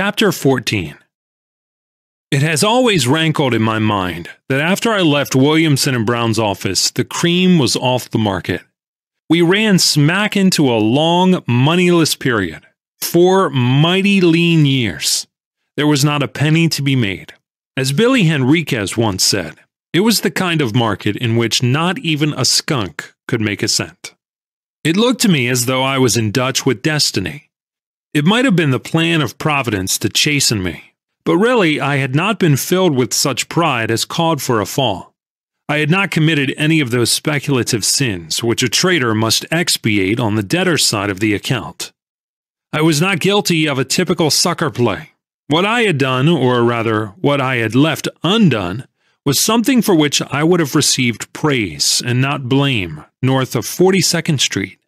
Chapter 14 It has always rankled in my mind that after I left Williamson and Brown's office, the cream was off the market. We ran smack into a long, moneyless period. Four mighty lean years. There was not a penny to be made. As Billy Henriquez once said, it was the kind of market in which not even a skunk could make a cent. It looked to me as though I was in Dutch with destiny it might have been the plan of Providence to chasten me, but really I had not been filled with such pride as called for a fall. I had not committed any of those speculative sins which a trader must expiate on the debtor's side of the account. I was not guilty of a typical sucker play. What I had done, or rather, what I had left undone, was something for which I would have received praise and not blame north of 42nd Street.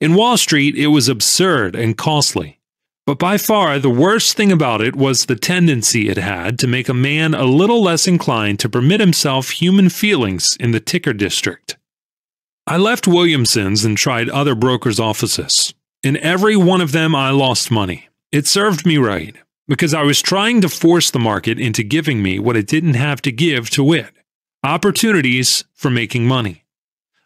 In Wall Street, it was absurd and costly. But by far the worst thing about it was the tendency it had to make a man a little less inclined to permit himself human feelings in the ticker district. I left Williamson's and tried other brokers' offices. In every one of them, I lost money. It served me right, because I was trying to force the market into giving me what it didn't have to give to wit opportunities for making money.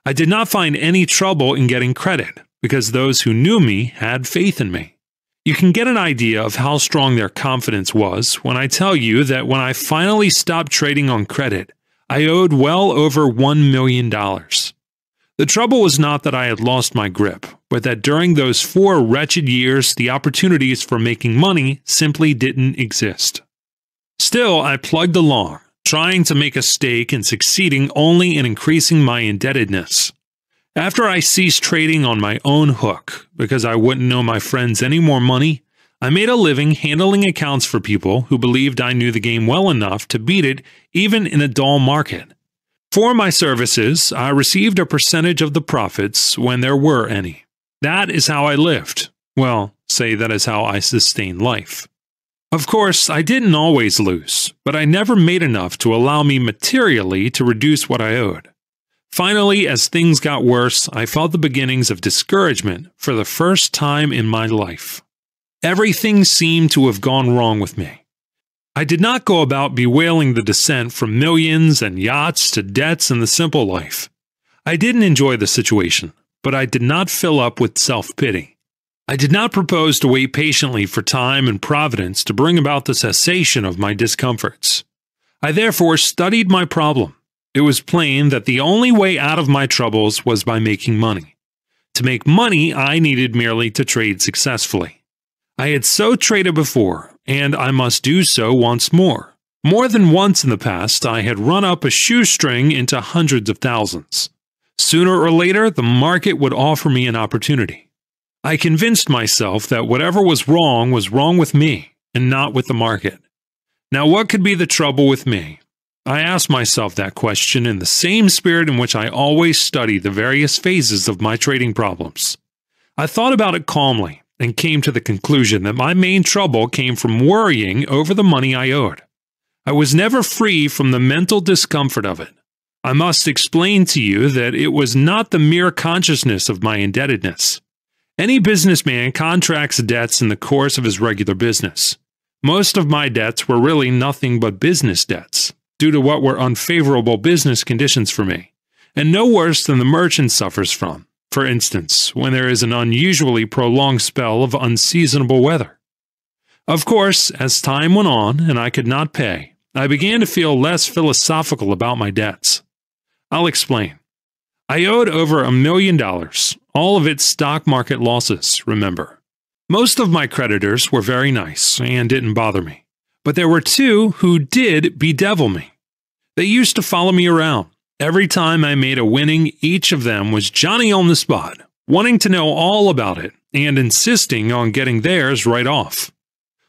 I did not find any trouble in getting credit because those who knew me had faith in me. You can get an idea of how strong their confidence was when I tell you that when I finally stopped trading on credit, I owed well over $1 million. The trouble was not that I had lost my grip, but that during those four wretched years, the opportunities for making money simply didn't exist. Still, I plugged along, trying to make a stake and succeeding only in increasing my indebtedness. After I ceased trading on my own hook because I wouldn't know my friends any more money, I made a living handling accounts for people who believed I knew the game well enough to beat it even in a dull market. For my services, I received a percentage of the profits when there were any. That is how I lived. Well, say that is how I sustained life. Of course, I didn't always lose, but I never made enough to allow me materially to reduce what I owed. Finally, as things got worse, I felt the beginnings of discouragement for the first time in my life. Everything seemed to have gone wrong with me. I did not go about bewailing the descent from millions and yachts to debts and the simple life. I didn't enjoy the situation, but I did not fill up with self pity. I did not propose to wait patiently for time and providence to bring about the cessation of my discomforts. I therefore studied my problem it was plain that the only way out of my troubles was by making money. To make money, I needed merely to trade successfully. I had so traded before, and I must do so once more. More than once in the past, I had run up a shoestring into hundreds of thousands. Sooner or later, the market would offer me an opportunity. I convinced myself that whatever was wrong was wrong with me and not with the market. Now, what could be the trouble with me? I asked myself that question in the same spirit in which I always study the various phases of my trading problems. I thought about it calmly and came to the conclusion that my main trouble came from worrying over the money I owed. I was never free from the mental discomfort of it. I must explain to you that it was not the mere consciousness of my indebtedness. Any businessman contracts debts in the course of his regular business. Most of my debts were really nothing but business debts due to what were unfavorable business conditions for me, and no worse than the merchant suffers from, for instance, when there is an unusually prolonged spell of unseasonable weather. Of course, as time went on and I could not pay, I began to feel less philosophical about my debts. I'll explain. I owed over a million dollars, all of it stock market losses, remember. Most of my creditors were very nice and didn't bother me. But there were two who did bedevil me. They used to follow me around. Every time I made a winning, each of them was Johnny on the spot, wanting to know all about it and insisting on getting theirs right off.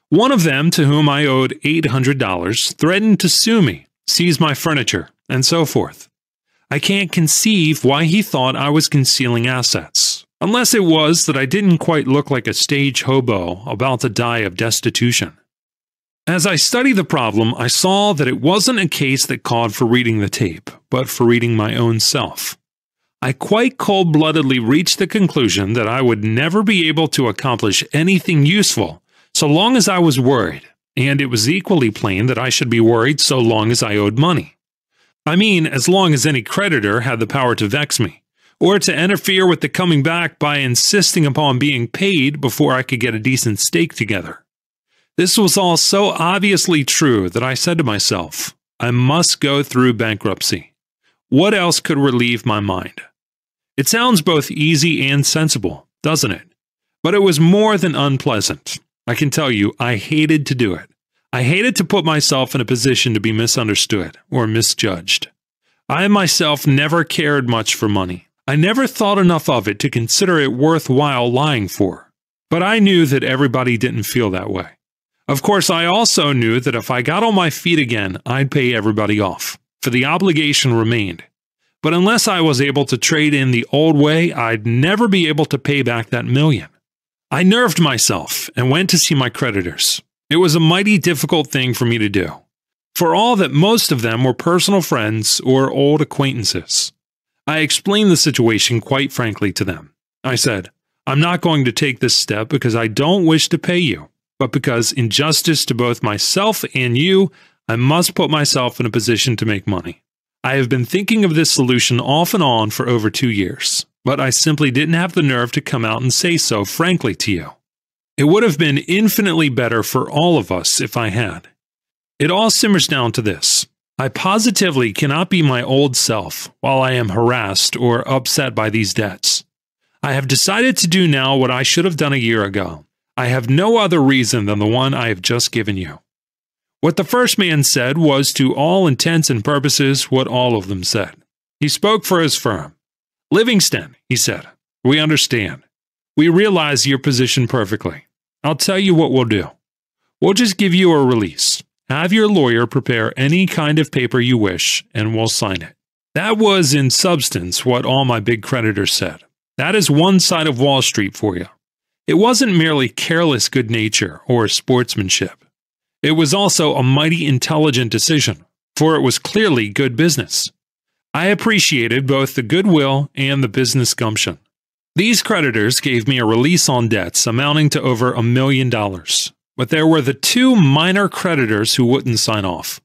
One of them, to whom I owed $800, threatened to sue me, seize my furniture, and so forth. I can't conceive why he thought I was concealing assets, unless it was that I didn't quite look like a stage hobo about to die of destitution. As I studied the problem, I saw that it wasn't a case that called for reading the tape, but for reading my own self. I quite cold bloodedly reached the conclusion that I would never be able to accomplish anything useful so long as I was worried, and it was equally plain that I should be worried so long as I owed money. I mean, as long as any creditor had the power to vex me, or to interfere with the coming back by insisting upon being paid before I could get a decent stake together. This was all so obviously true that I said to myself, I must go through bankruptcy. What else could relieve my mind? It sounds both easy and sensible, doesn't it? But it was more than unpleasant. I can tell you, I hated to do it. I hated to put myself in a position to be misunderstood or misjudged. I myself never cared much for money. I never thought enough of it to consider it worthwhile lying for. But I knew that everybody didn't feel that way. Of course, I also knew that if I got on my feet again, I'd pay everybody off, for the obligation remained. But unless I was able to trade in the old way, I'd never be able to pay back that million. I nerved myself and went to see my creditors. It was a mighty difficult thing for me to do, for all that most of them were personal friends or old acquaintances. I explained the situation quite frankly to them. I said, I'm not going to take this step because I don't wish to pay you, but because, in justice to both myself and you, I must put myself in a position to make money. I have been thinking of this solution off and on for over two years but I simply didn't have the nerve to come out and say so frankly to you. It would have been infinitely better for all of us if I had. It all simmers down to this. I positively cannot be my old self while I am harassed or upset by these debts. I have decided to do now what I should have done a year ago. I have no other reason than the one I have just given you. What the first man said was, to all intents and purposes, what all of them said. He spoke for his firm. Livingston, he said, we understand. We realize your position perfectly. I'll tell you what we'll do. We'll just give you a release. Have your lawyer prepare any kind of paper you wish, and we'll sign it. That was, in substance, what all my big creditors said. That is one side of Wall Street for you. It wasn't merely careless good nature or sportsmanship. It was also a mighty intelligent decision, for it was clearly good business. I appreciated both the goodwill and the business gumption. These creditors gave me a release on debts amounting to over a million dollars, but there were the two minor creditors who wouldn't sign off.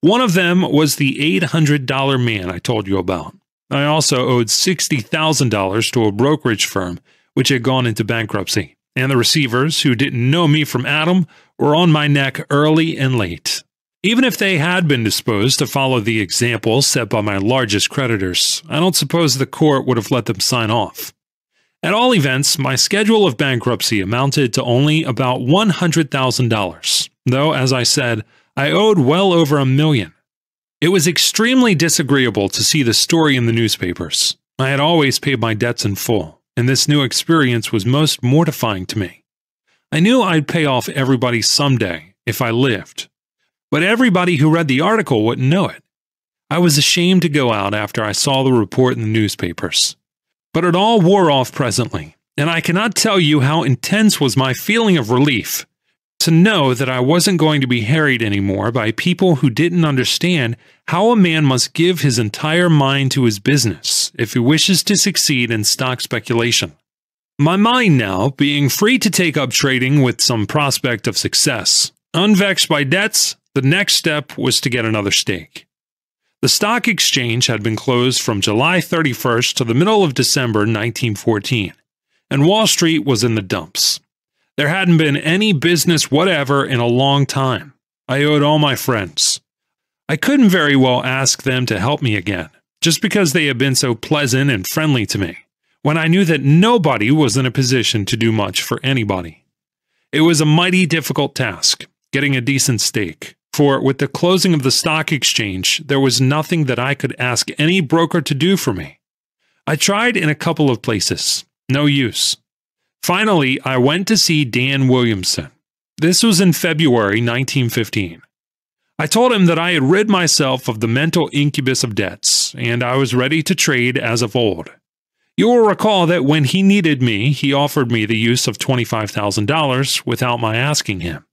One of them was the $800 man I told you about. I also owed $60,000 to a brokerage firm which had gone into bankruptcy, and the receivers, who didn't know me from Adam, were on my neck early and late. Even if they had been disposed to follow the example set by my largest creditors, I don't suppose the court would have let them sign off. At all events, my schedule of bankruptcy amounted to only about $100,000, though, as I said, I owed well over a million. It was extremely disagreeable to see the story in the newspapers. I had always paid my debts in full, and this new experience was most mortifying to me. I knew I'd pay off everybody someday if I lived, but everybody who read the article wouldn't know it. I was ashamed to go out after I saw the report in the newspapers. But it all wore off presently, and I cannot tell you how intense was my feeling of relief to know that I wasn't going to be harried anymore by people who didn't understand how a man must give his entire mind to his business if he wishes to succeed in stock speculation. My mind now, being free to take up trading with some prospect of success, unvexed by debts, the next step was to get another stake. The stock exchange had been closed from July 31st to the middle of December 1914, and Wall Street was in the dumps. There hadn't been any business whatever in a long time. I owed all my friends. I couldn't very well ask them to help me again, just because they had been so pleasant and friendly to me, when I knew that nobody was in a position to do much for anybody. It was a mighty difficult task, getting a decent stake, for with the closing of the stock exchange, there was nothing that I could ask any broker to do for me. I tried in a couple of places. No use. Finally, I went to see Dan Williamson. This was in February 1915. I told him that I had rid myself of the mental incubus of debts, and I was ready to trade as of old. You will recall that when he needed me, he offered me the use of $25,000 without my asking him.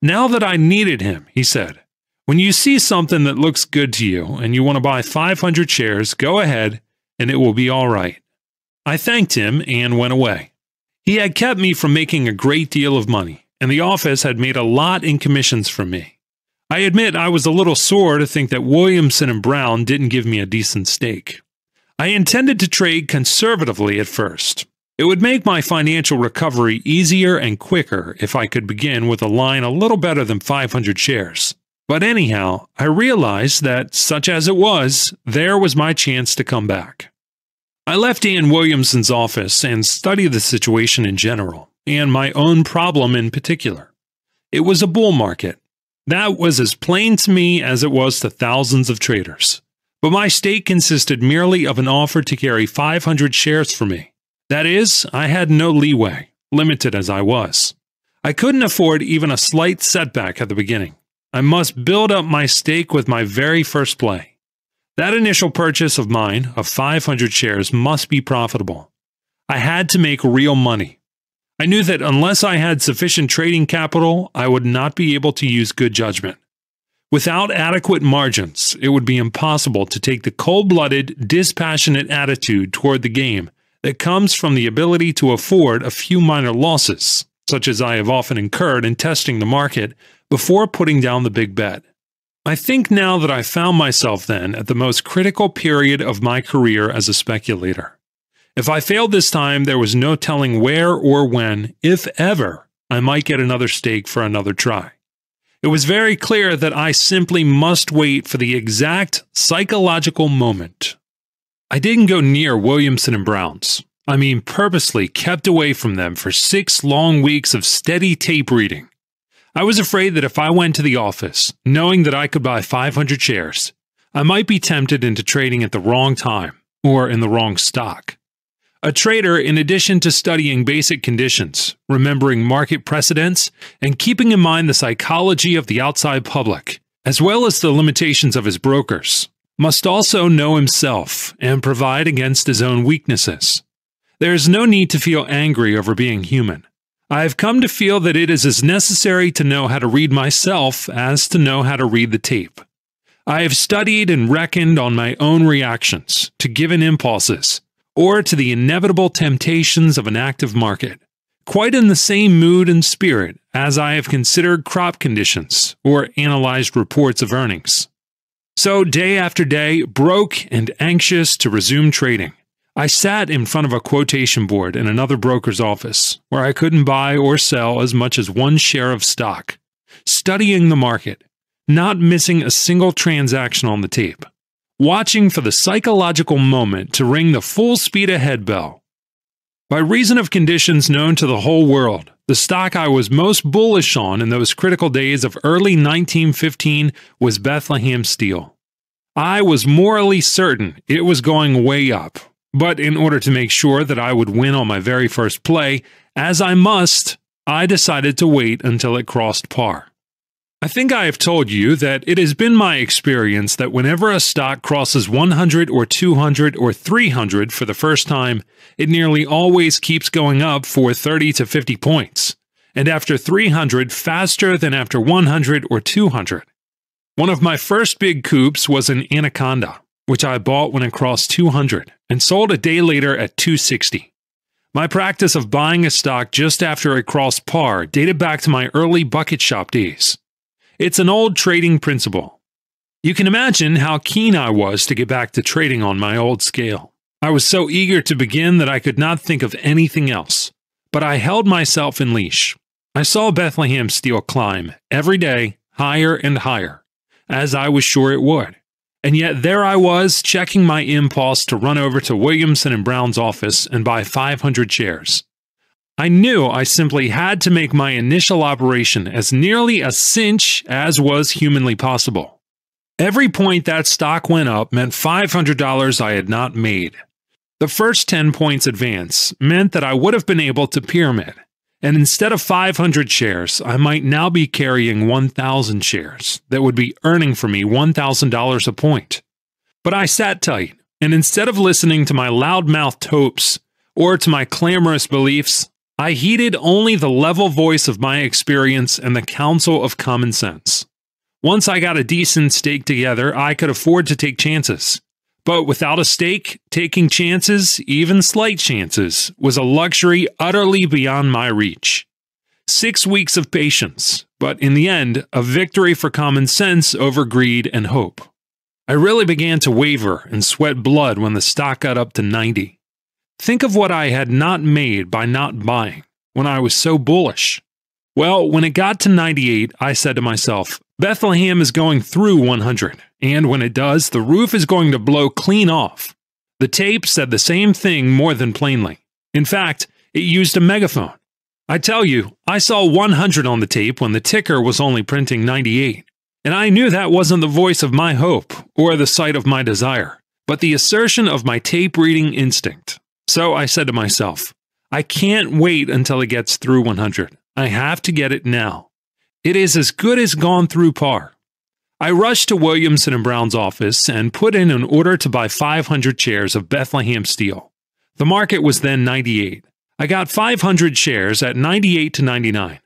Now that I needed him, he said, when you see something that looks good to you and you want to buy 500 shares, go ahead and it will be all right. I thanked him and went away. He had kept me from making a great deal of money, and the office had made a lot in commissions from me. I admit I was a little sore to think that Williamson and Brown didn't give me a decent stake. I intended to trade conservatively at first. It would make my financial recovery easier and quicker if I could begin with a line a little better than 500 shares. But anyhow, I realized that, such as it was, there was my chance to come back. I left Dan Williamson's office and studied the situation in general, and my own problem in particular. It was a bull market. That was as plain to me as it was to thousands of traders. But my stake consisted merely of an offer to carry 500 shares for me. That is, I had no leeway, limited as I was. I couldn't afford even a slight setback at the beginning. I must build up my stake with my very first play. That initial purchase of mine of 500 shares must be profitable. I had to make real money. I knew that unless I had sufficient trading capital, I would not be able to use good judgment. Without adequate margins, it would be impossible to take the cold blooded, dispassionate attitude toward the game that comes from the ability to afford a few minor losses, such as I have often incurred in testing the market before putting down the big bet. I think now that I found myself then at the most critical period of my career as a speculator. If I failed this time, there was no telling where or when, if ever, I might get another stake for another try. It was very clear that I simply must wait for the exact psychological moment. I didn't go near Williamson and Brown's. I mean, purposely kept away from them for six long weeks of steady tape reading. I was afraid that if I went to the office, knowing that I could buy 500 shares, I might be tempted into trading at the wrong time or in the wrong stock. A trader, in addition to studying basic conditions, remembering market precedents, and keeping in mind the psychology of the outside public, as well as the limitations of his brokers, must also know himself and provide against his own weaknesses. There is no need to feel angry over being human. I have come to feel that it is as necessary to know how to read myself as to know how to read the tape. I have studied and reckoned on my own reactions to given impulses or to the inevitable temptations of an active market, quite in the same mood and spirit as I have considered crop conditions or analyzed reports of earnings. So, day after day, broke and anxious to resume trading, I sat in front of a quotation board in another broker's office where I couldn't buy or sell as much as one share of stock, studying the market, not missing a single transaction on the tape, watching for the psychological moment to ring the full speed ahead bell. By reason of conditions known to the whole world, the stock I was most bullish on in those critical days of early 1915 was Bethlehem Steel. I was morally certain it was going way up, but in order to make sure that I would win on my very first play, as I must, I decided to wait until it crossed par. I think I have told you that it has been my experience that whenever a stock crosses 100 or 200 or 300 for the first time, it nearly always keeps going up for 30 to 50 points, and after 300 faster than after 100 or 200. One of my first big coups was an Anaconda, which I bought when it crossed 200 and sold a day later at 260. My practice of buying a stock just after it crossed par dated back to my early bucket shop days. It's an old trading principle. You can imagine how keen I was to get back to trading on my old scale. I was so eager to begin that I could not think of anything else. But I held myself in leash. I saw Bethlehem Steel climb every day higher and higher, as I was sure it would. And yet there I was, checking my impulse to run over to Williamson and Brown's office and buy 500 shares. I knew I simply had to make my initial operation as nearly a cinch as was humanly possible. Every point that stock went up meant $500 I had not made. The first 10 points advance meant that I would have been able to pyramid, and instead of 500 shares, I might now be carrying 1,000 shares that would be earning for me $1,000 a point. But I sat tight, and instead of listening to my loudmouthed hopes or to my clamorous beliefs, I heeded only the level voice of my experience and the counsel of common sense. Once I got a decent stake together, I could afford to take chances. But without a stake, taking chances, even slight chances, was a luxury utterly beyond my reach. Six weeks of patience, but in the end, a victory for common sense over greed and hope. I really began to waver and sweat blood when the stock got up to 90. Think of what I had not made by not buying when I was so bullish. Well, when it got to 98, I said to myself, Bethlehem is going through 100, and when it does, the roof is going to blow clean off. The tape said the same thing more than plainly. In fact, it used a megaphone. I tell you, I saw 100 on the tape when the ticker was only printing 98, and I knew that wasn't the voice of my hope or the sight of my desire, but the assertion of my tape reading instinct. So I said to myself, I can't wait until it gets through 100. I have to get it now. It is as good as gone through par. I rushed to Williamson and Brown's office and put in an order to buy 500 shares of Bethlehem Steel. The market was then 98. I got 500 shares at 98 to 99.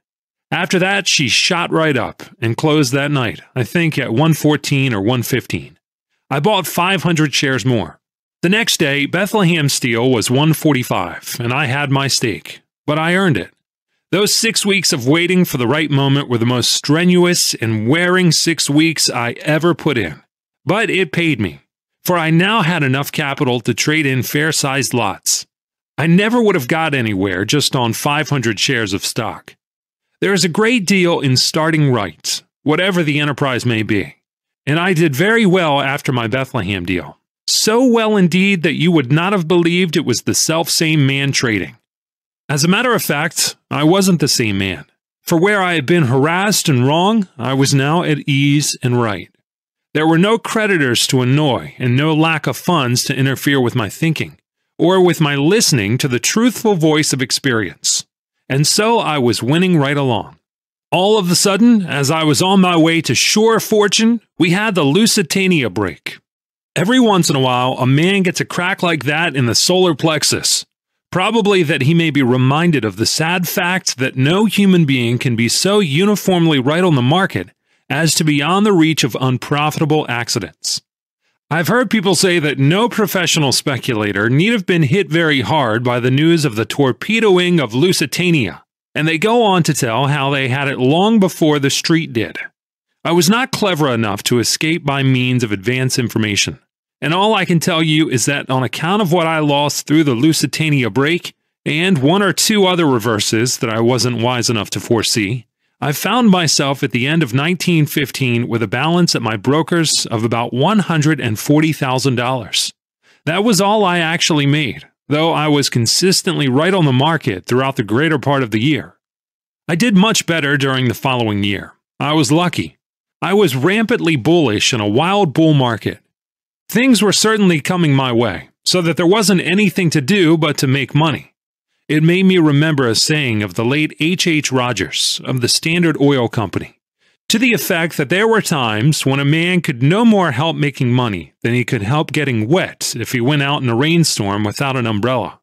After that, she shot right up and closed that night, I think at 114 or 115. I bought 500 shares more. The next day, Bethlehem Steel was 145, and I had my stake, but I earned it. Those six weeks of waiting for the right moment were the most strenuous and wearing six weeks I ever put in. But it paid me, for I now had enough capital to trade in fair sized lots. I never would have got anywhere just on 500 shares of stock. There is a great deal in starting right, whatever the enterprise may be. And I did very well after my Bethlehem deal. So well indeed that you would not have believed it was the self same man trading. As a matter of fact, I wasn't the same man. For where I had been harassed and wrong, I was now at ease and right. There were no creditors to annoy and no lack of funds to interfere with my thinking, or with my listening to the truthful voice of experience. And so I was winning right along. All of a sudden, as I was on my way to sure fortune, we had the Lusitania break. Every once in a while, a man gets a crack like that in the solar plexus, Probably that he may be reminded of the sad fact that no human being can be so uniformly right on the market as to be beyond the reach of unprofitable accidents. I've heard people say that no professional speculator need have been hit very hard by the news of the torpedoing of Lusitania, and they go on to tell how they had it long before the street did. I was not clever enough to escape by means of advance information. And all I can tell you is that on account of what I lost through the Lusitania break, and one or two other reverses that I wasn't wise enough to foresee, I found myself at the end of 1915 with a balance at my broker's of about $140,000. That was all I actually made, though I was consistently right on the market throughout the greater part of the year. I did much better during the following year. I was lucky. I was rampantly bullish in a wild bull market Things were certainly coming my way, so that there wasn't anything to do but to make money. It made me remember a saying of the late H. H. Rogers of the Standard Oil Company, to the effect that there were times when a man could no more help making money than he could help getting wet if he went out in a rainstorm without an umbrella.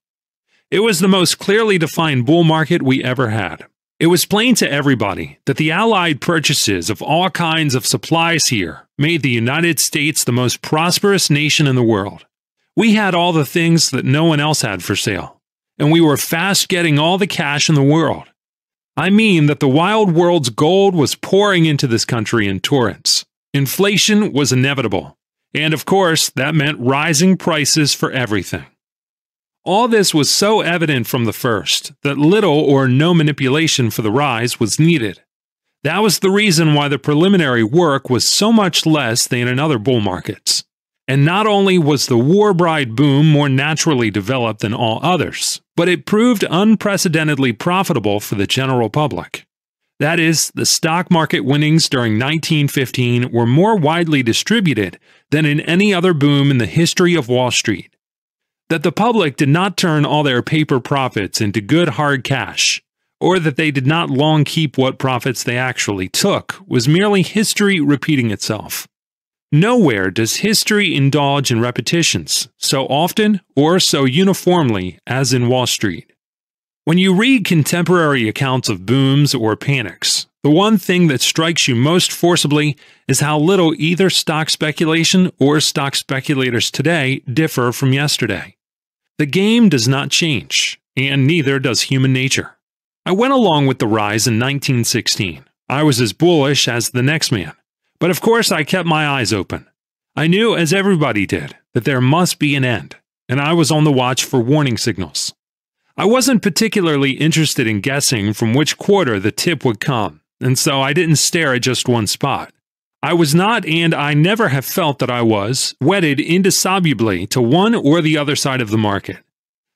It was the most clearly defined bull market we ever had. It was plain to everybody that the Allied purchases of all kinds of supplies here made the United States the most prosperous nation in the world. We had all the things that no one else had for sale, and we were fast getting all the cash in the world. I mean that the wild world's gold was pouring into this country in torrents. Inflation was inevitable, and of course, that meant rising prices for everything. All this was so evident from the first that little or no manipulation for the rise was needed. That was the reason why the preliminary work was so much less than in other bull markets. And not only was the war bride boom more naturally developed than all others, but it proved unprecedentedly profitable for the general public. That is, the stock market winnings during 1915 were more widely distributed than in any other boom in the history of Wall Street that the public did not turn all their paper profits into good hard cash, or that they did not long keep what profits they actually took, was merely history repeating itself. Nowhere does history indulge in repetitions so often or so uniformly as in Wall Street. When you read contemporary accounts of booms or panics, the one thing that strikes you most forcibly is how little either stock speculation or stock speculators today differ from yesterday. The game does not change, and neither does human nature. I went along with the rise in 1916. I was as bullish as the next man. But of course, I kept my eyes open. I knew, as everybody did, that there must be an end, and I was on the watch for warning signals. I wasn't particularly interested in guessing from which quarter the tip would come, and so I didn't stare at just one spot. I was not, and I never have felt that I was, wedded indissolubly to one or the other side of the market.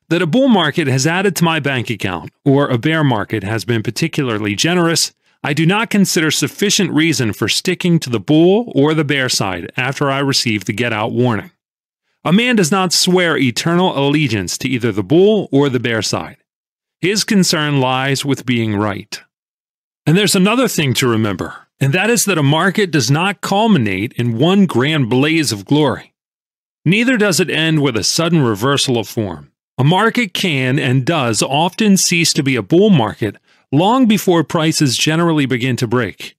That a bull market has added to my bank account, or a bear market has been particularly generous, I do not consider sufficient reason for sticking to the bull or the bear side after I receive the get out warning. A man does not swear eternal allegiance to either the bull or the bear side. His concern lies with being right. And there's another thing to remember, and that is that a market does not culminate in one grand blaze of glory. Neither does it end with a sudden reversal of form. A market can and does often cease to be a bull market long before prices generally begin to break.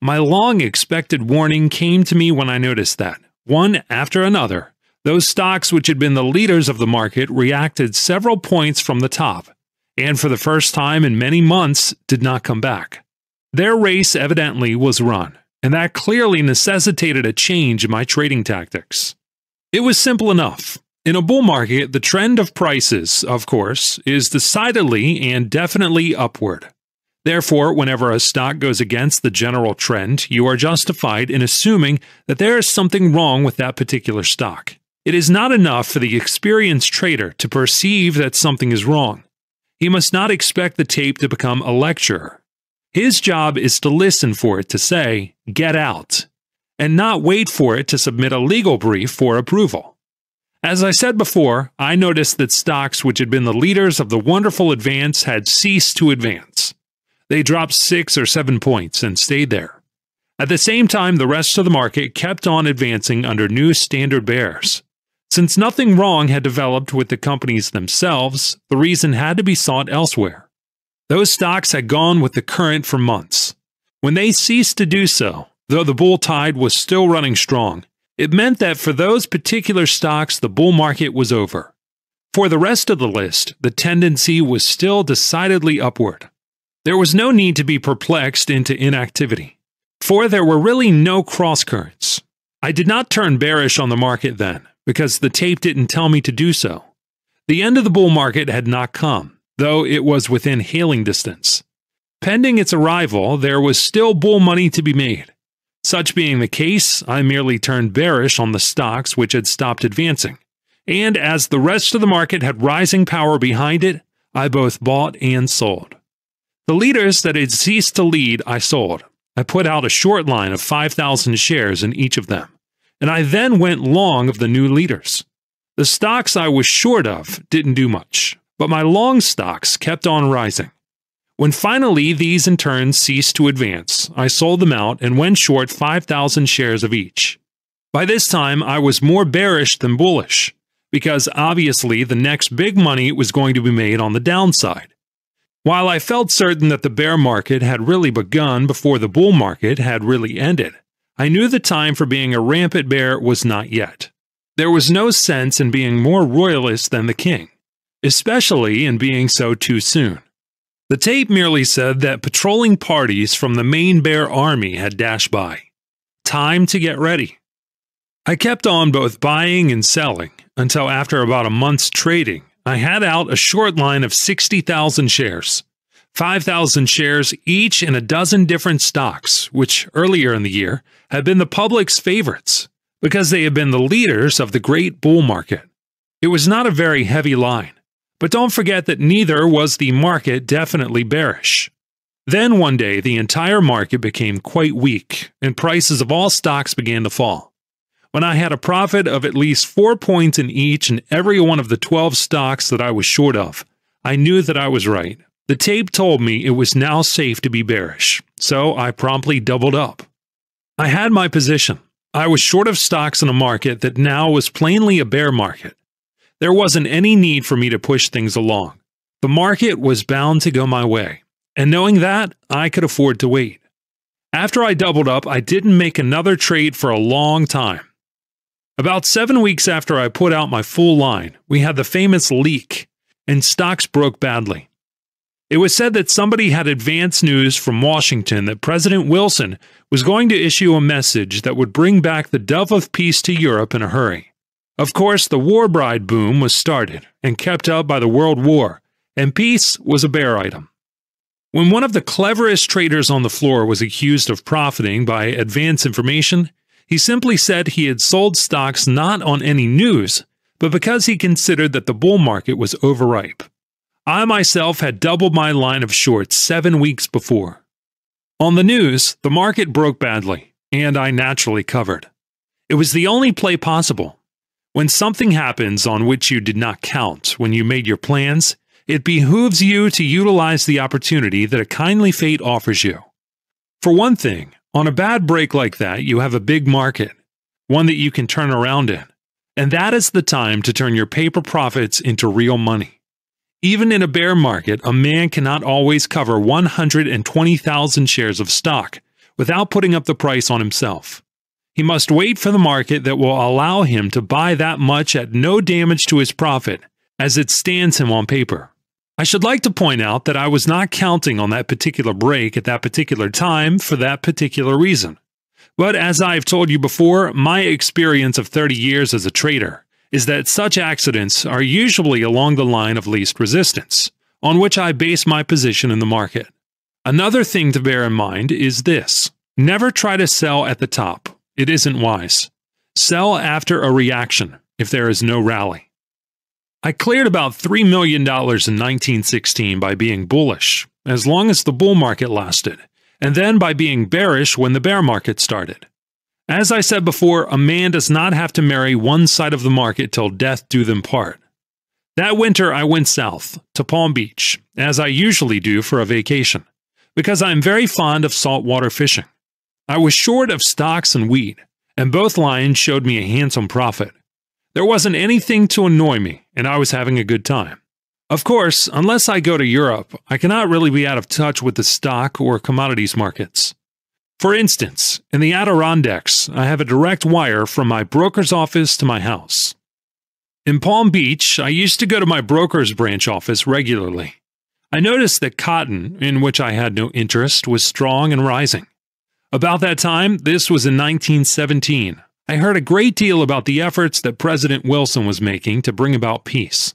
My long expected warning came to me when I noticed that, one after another, those stocks which had been the leaders of the market reacted several points from the top, and for the first time in many months did not come back. Their race evidently was run, and that clearly necessitated a change in my trading tactics. It was simple enough. In a bull market, the trend of prices, of course, is decidedly and definitely upward. Therefore, whenever a stock goes against the general trend, you are justified in assuming that there is something wrong with that particular stock. It is not enough for the experienced trader to perceive that something is wrong. He must not expect the tape to become a lecture. His job is to listen for it to say, get out, and not wait for it to submit a legal brief for approval. As I said before, I noticed that stocks which had been the leaders of the wonderful advance had ceased to advance. They dropped six or seven points and stayed there. At the same time, the rest of the market kept on advancing under new standard bears. Since nothing wrong had developed with the companies themselves, the reason had to be sought elsewhere. Those stocks had gone with the current for months. When they ceased to do so, though the bull tide was still running strong, it meant that for those particular stocks, the bull market was over. For the rest of the list, the tendency was still decidedly upward. There was no need to be perplexed into inactivity, for there were really no cross currents. I did not turn bearish on the market then, because the tape didn't tell me to do so. The end of the bull market had not come, though it was within hailing distance. Pending its arrival, there was still bull money to be made. Such being the case, I merely turned bearish on the stocks which had stopped advancing. And as the rest of the market had rising power behind it, I both bought and sold. The leaders that had ceased to lead, I sold. I put out a short line of 5,000 shares in each of them, and I then went long of the new leaders. The stocks I was short of didn't do much, but my long stocks kept on rising. When finally these in turn ceased to advance, I sold them out and went short 5,000 shares of each. By this time, I was more bearish than bullish, because obviously the next big money was going to be made on the downside. While I felt certain that the bear market had really begun before the bull market had really ended, I knew the time for being a rampant bear was not yet. There was no sense in being more royalist than the king, especially in being so too soon. The tape merely said that patrolling parties from the main bear army had dashed by. Time to get ready. I kept on both buying and selling until after about a month's trading, I had out a short line of 60,000 shares. 5,000 shares each in a dozen different stocks, which earlier in the year had been the public's favorites because they had been the leaders of the great bull market. It was not a very heavy line, but don't forget that neither was the market definitely bearish. Then one day, the entire market became quite weak, and prices of all stocks began to fall. When I had a profit of at least four points in each and every one of the 12 stocks that I was short of, I knew that I was right. The tape told me it was now safe to be bearish, so I promptly doubled up. I had my position. I was short of stocks in a market that now was plainly a bear market. There wasn't any need for me to push things along. The market was bound to go my way, and knowing that, I could afford to wait. After I doubled up, I didn't make another trade for a long time. About seven weeks after I put out my full line, we had the famous leak, and stocks broke badly. It was said that somebody had advance news from Washington that President Wilson was going to issue a message that would bring back the dove of peace to Europe in a hurry. Of course, the war bride boom was started and kept up by the World War, and peace was a bear item. When one of the cleverest traders on the floor was accused of profiting by advance information, he simply said he had sold stocks not on any news, but because he considered that the bull market was overripe. I myself had doubled my line of shorts seven weeks before. On the news, the market broke badly, and I naturally covered. It was the only play possible. When something happens on which you did not count when you made your plans, it behooves you to utilize the opportunity that a kindly fate offers you. For one thing, on a bad break like that, you have a big market, one that you can turn around in, and that is the time to turn your paper profits into real money. Even in a bear market, a man cannot always cover 120,000 shares of stock without putting up the price on himself. He must wait for the market that will allow him to buy that much at no damage to his profit, as it stands him on paper. I should like to point out that I was not counting on that particular break at that particular time for that particular reason. But as I've told you before, my experience of 30 years as a trader is that such accidents are usually along the line of least resistance, on which I base my position in the market. Another thing to bear in mind is this never try to sell at the top, it isn't wise. Sell after a reaction if there is no rally. I cleared about $3 million in 1916 by being bullish, as long as the bull market lasted, and then by being bearish when the bear market started. As I said before, a man does not have to marry one side of the market till death do them part. That winter, I went south to Palm Beach, as I usually do for a vacation, because I am very fond of saltwater fishing. I was short of stocks and wheat, and both lines showed me a handsome profit. There wasn't anything to annoy me, and I was having a good time. Of course, unless I go to Europe, I cannot really be out of touch with the stock or commodities markets. For instance, in the Adirondacks, I have a direct wire from my broker's office to my house. In Palm Beach, I used to go to my broker's branch office regularly. I noticed that cotton, in which I had no interest, was strong and rising. About that time, this was in 1917, I heard a great deal about the efforts that President Wilson was making to bring about peace.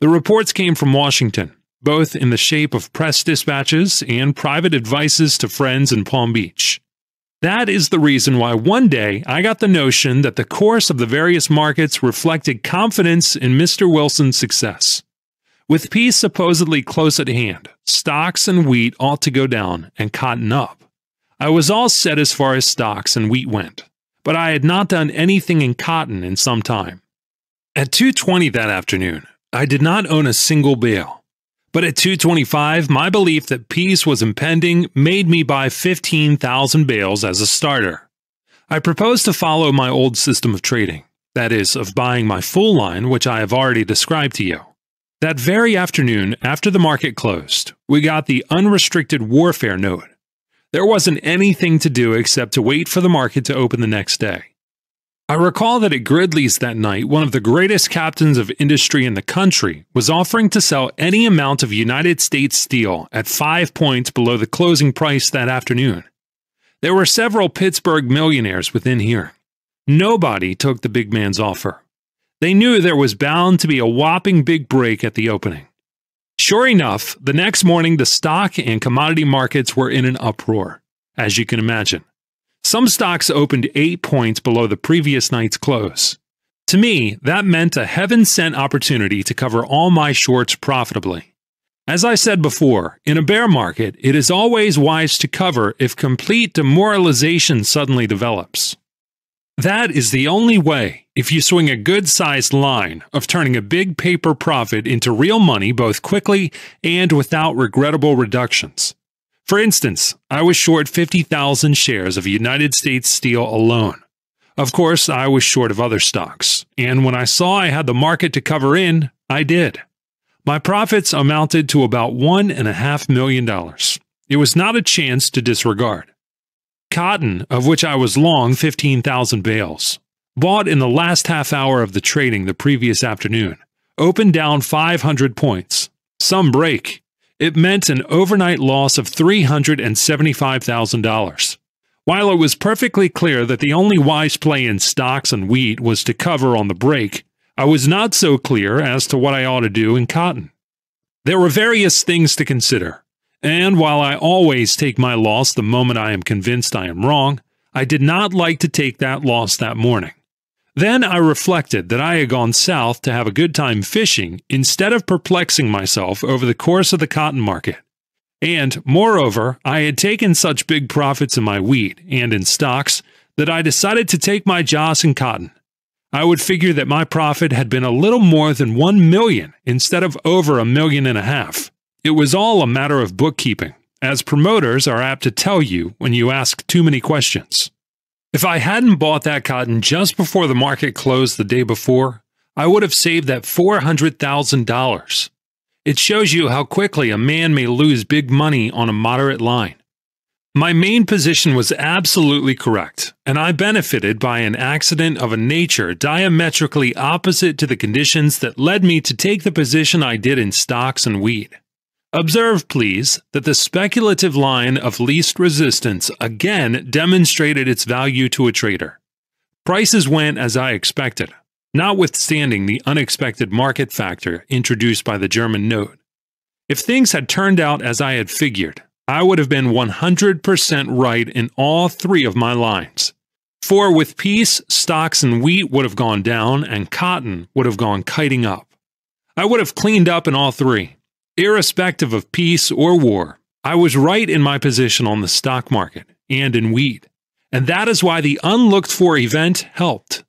The reports came from Washington, both in the shape of press dispatches and private advices to friends in Palm Beach. That is the reason why one day I got the notion that the course of the various markets reflected confidence in Mr. Wilson's success. With peace supposedly close at hand, stocks and wheat ought to go down and cotton up. I was all set as far as stocks and wheat went, but I had not done anything in cotton in some time. At 2:20 that afternoon, I did not own a single bale. But at 225, my belief that peace was impending made me buy 15,000 bales as a starter. I proposed to follow my old system of trading, that is, of buying my full line, which I have already described to you. That very afternoon, after the market closed, we got the unrestricted warfare note. There wasn't anything to do except to wait for the market to open the next day. I recall that at Gridley's that night, one of the greatest captains of industry in the country was offering to sell any amount of United States steel at five points below the closing price that afternoon. There were several Pittsburgh millionaires within hearing. Nobody took the big man's offer. They knew there was bound to be a whopping big break at the opening. Sure enough, the next morning the stock and commodity markets were in an uproar, as you can imagine. Some stocks opened eight points below the previous night's close. To me, that meant a heaven sent opportunity to cover all my shorts profitably. As I said before, in a bear market, it is always wise to cover if complete demoralization suddenly develops. That is the only way, if you swing a good sized line, of turning a big paper profit into real money both quickly and without regrettable reductions. For instance, I was short 50,000 shares of United States Steel alone. Of course, I was short of other stocks, and when I saw I had the market to cover in, I did. My profits amounted to about $1.5 million. It was not a chance to disregard. Cotton, of which I was long 15,000 bales, bought in the last half hour of the trading the previous afternoon, opened down 500 points. Some break, It meant an overnight loss of $375,000. While it was perfectly clear that the only wise play in stocks and wheat was to cover on the break, I was not so clear as to what I ought to do in cotton. There were various things to consider, and while I always take my loss the moment I am convinced I am wrong, I did not like to take that loss that morning. Then I reflected that I had gone south to have a good time fishing instead of perplexing myself over the course of the cotton market. And, moreover, I had taken such big profits in my wheat and in stocks that I decided to take my joss in cotton. I would figure that my profit had been a little more than one million instead of over a million and a half. It was all a matter of bookkeeping, as promoters are apt to tell you when you ask too many questions. If I hadn't bought that cotton just before the market closed the day before, I would have saved that $400,000. It shows you how quickly a man may lose big money on a moderate line. My main position was absolutely correct, and I benefited by an accident of a nature diametrically opposite to the conditions that led me to take the position I did in stocks and wheat. Observe, please, that the speculative line of least resistance again demonstrated its value to a trader. Prices went as I expected, notwithstanding the unexpected market factor introduced by the German note. If things had turned out as I had figured, I would have been 100% right in all three of my lines. For with peace, stocks and wheat would have gone down, and cotton would have gone kiting up. I would have cleaned up in all three. Irrespective of peace or war, I was right in my position on the stock market and in wheat, and that is why the unlooked for event helped.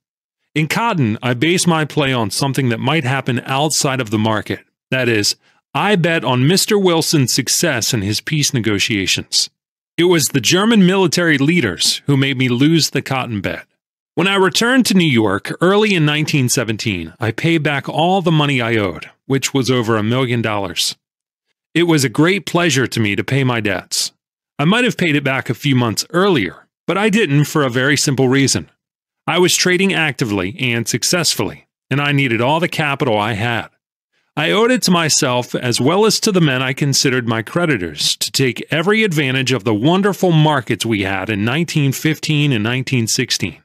In cotton, I base my play on something that might happen outside of the market. That is, I bet on Mr. Wilson's success in his peace negotiations. It was the German military leaders who made me lose the cotton bet. When I returned to New York early in 1917, I paid back all the money I owed, which was over a million dollars. It was a great pleasure to me to pay my debts. I might have paid it back a few months earlier, but I didn't for a very simple reason. I was trading actively and successfully, and I needed all the capital I had. I owed it to myself as well as to the men I considered my creditors to take every advantage of the wonderful markets we had in 1915 and 1916.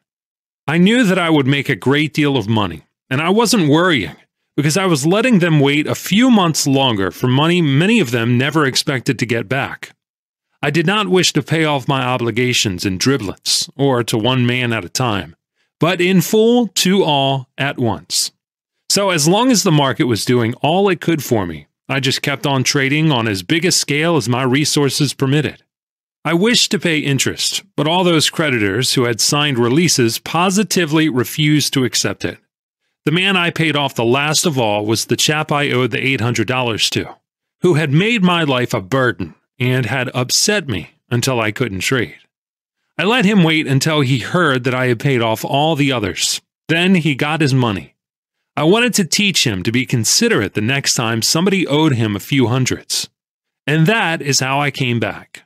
I knew that I would make a great deal of money, and I wasn't worrying because I was letting them wait a few months longer for money many of them never expected to get back. I did not wish to pay off my obligations in driblets or to one man at a time, but in full to all at once. So, as long as the market was doing all it could for me, I just kept on trading on as big a scale as my resources permitted. I wished to pay interest, but all those creditors who had signed releases positively refused to accept it. The man I paid off the last of all was the chap I owed the $800 to, who had made my life a burden and had upset me until I couldn't trade. I let him wait until he heard that I had paid off all the others. Then he got his money. I wanted to teach him to be considerate the next time somebody owed him a few hundreds. And that is how I came back.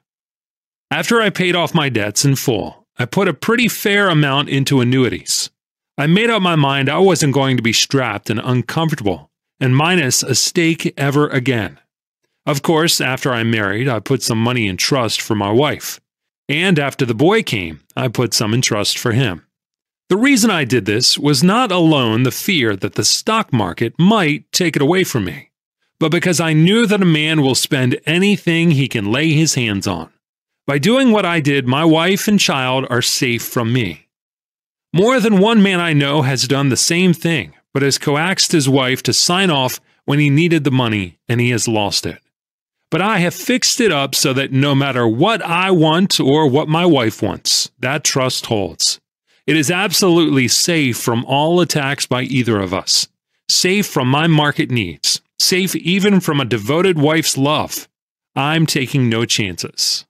After I paid off my debts in full, I put a pretty fair amount into annuities. I made up my mind I wasn't going to be strapped and uncomfortable and minus a stake ever again. Of course, after I married, I put some money in trust for my wife. And after the boy came, I put some in trust for him. The reason I did this was not alone the fear that the stock market might take it away from me, but because I knew that a man will spend anything he can lay his hands on. By doing what I did, my wife and child are safe from me. More than one man I know has done the same thing, but has coaxed his wife to sign off when he needed the money and he has lost it. But I have fixed it up so that no matter what I want or what my wife wants, that trust holds. It is absolutely safe from all attacks by either of us, safe from my market needs, safe even from a devoted wife's love. I'm taking no chances.